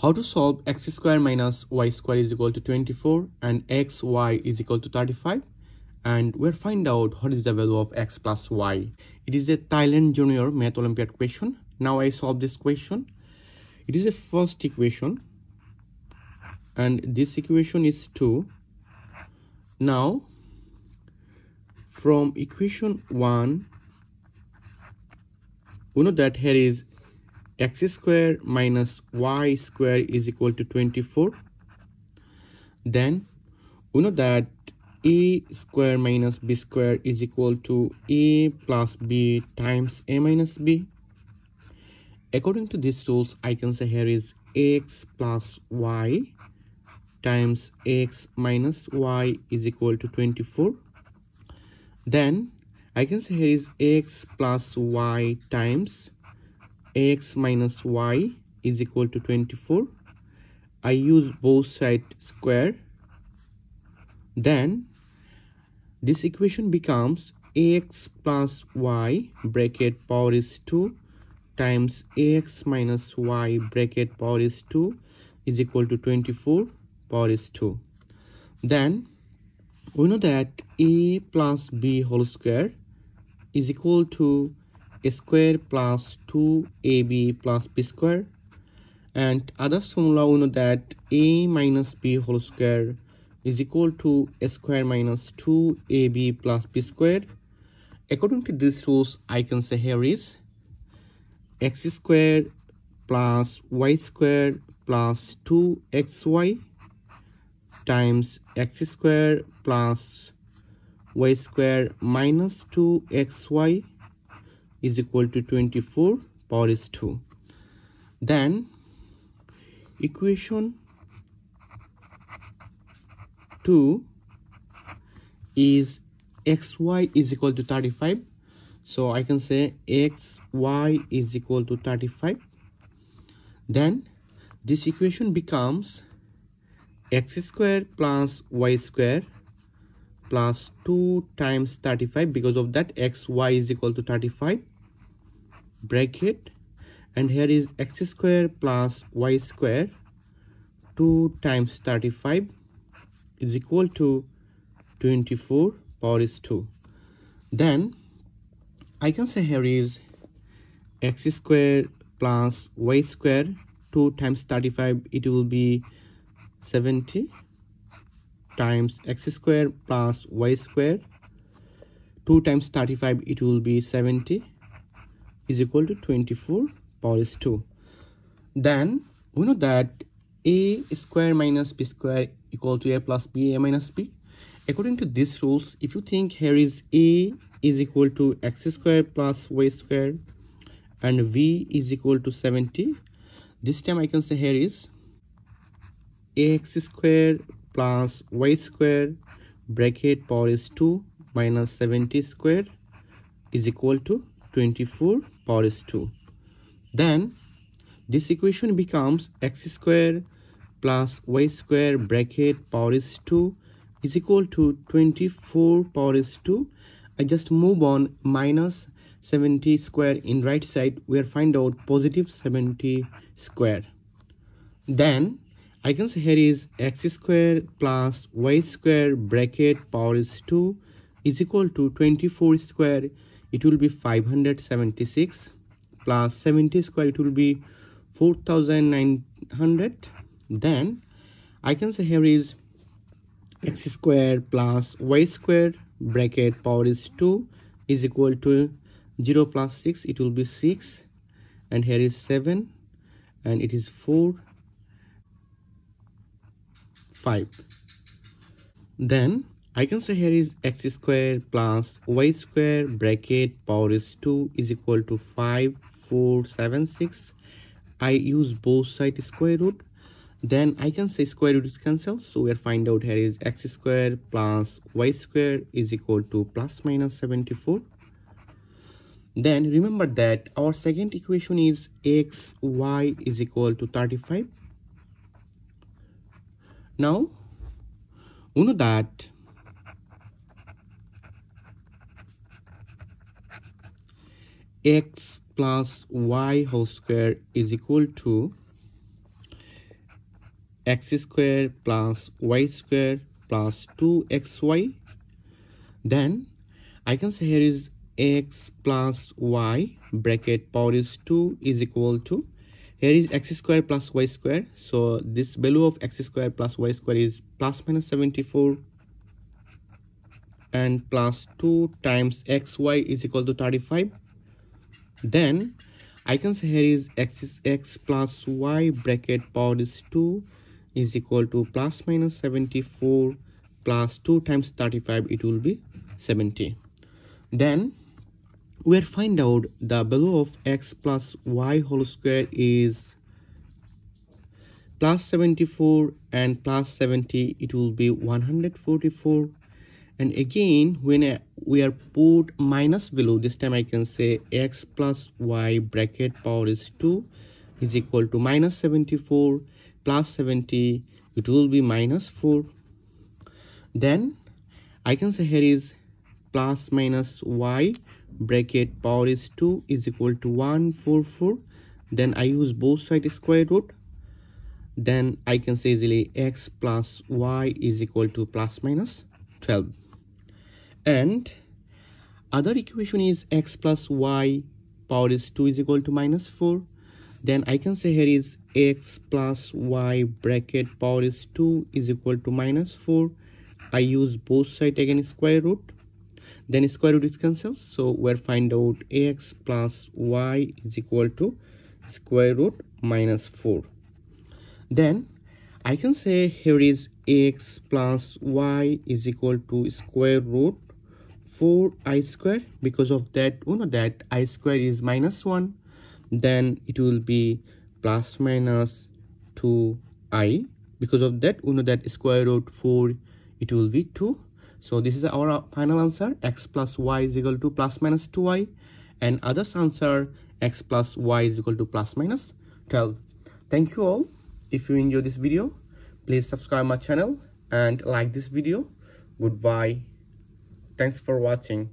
how to solve x square minus y square is equal to 24 and x y is equal to 35 and we'll find out what is the value of x plus y. It is a thailand junior math olympiad question. Now i solve this question. It is a first equation. And this equation is 2 now from equation 1 we know that here is x square minus y square is equal to 24 then we know that a square minus b square is equal to a plus b times a minus b. According to these rules i can say here is x plus y times x minus y is equal to 24 then i can say here is x plus y times x minus y is equal to 24 I use both side square. Then this equation becomes x plus y bracket power is 2 times x minus y bracket power is 2 is equal to 24 power is 2 then we know that a plus b whole square is equal to square plus 2ab plus b square. And other formula we know that a minus b whole square is equal to a square minus 2ab plus b square. According to these rules i can say here is x square plus y square plus 2xy times x square plus y square minus 2xy is equal to 24 power is 2 then equation 2 is xy is equal to 35 so i can say xy is equal to 35 then this equation becomes x square plus y square plus 2 times 35 because of that x y is equal to 35 bracket and here is x square plus y square 2 times 35 is equal to 24 power is 2 then I can say here is x square plus y square 2 times 35 it will be 70 times x square plus y square 2 times 35 it will be 70 is equal to 24 power is 2 then we know that a square minus b square equal to a plus b a minus b. According to these rules if you think here is a is equal to x square plus y square and v is equal to 70 this time i can say here is ax square plus y square bracket power is 2 minus 70 square is equal to 24 power is 2 then this equation becomes x square plus y square bracket power is 2 is equal to 24 power is 2 i just move on minus 70 square in right side we are find out positive 70 square. Then I can say here is x square plus y square bracket power is 2 is equal to 24 square it will be 576 plus 70 square it will be 4900 then I can say here is x square plus y square bracket power is 2 is equal to 0 plus 6 it will be 6 and here is 7 and it is 4 5 then I can say here is x square plus y square bracket power is 2 is equal to 5 4 7 6 I use both side square root. Then I can say square root is cancelled. So we'll find out here is x square plus y square is equal to plus minus 74 then remember that our second equation is x y is equal to 35 now, we know that x plus y whole square is equal to x square plus y square plus 2xy then I can say here is x plus y bracket power is 2 is equal to here is x square plus y square. So this value of x square plus y square is plus minus 74 and plus 2 times xy is equal to 35 then I can say here is x is x plus y bracket power is 2 is equal to plus minus 74 plus 2 times 35 it will be 70 then we'll find out the value of x plus y whole square is plus 74 and plus 70 it will be 144 and again when we are put minus below this time i can say x plus y bracket power is 2 is equal to minus 74 plus 70 it will be minus 4 then i can say here is plus minus y bracket power is 2 is equal to 144 then i use both side square root. Then i can say easily x plus y is equal to plus minus 12 and other equation is x plus y power is 2 is equal to minus 4 then i can say here is x plus y bracket power is 2 is equal to minus 4 i use both side again square root. Then square root is cancelled so we'll find out ax plus y is equal to square root minus 4 then i can say here is x plus y is equal to square root 4 i square because of that you know that i square is minus 1 then it will be plus minus 2 i. Because of that you know that square root 4 it will be 2 so this is our final answer. X plus y is equal to plus minus 2y and others answer x plus y is equal to plus minus 12 thank you all. If you enjoy this video please subscribe my channel and like this video. Goodbye thanks for watching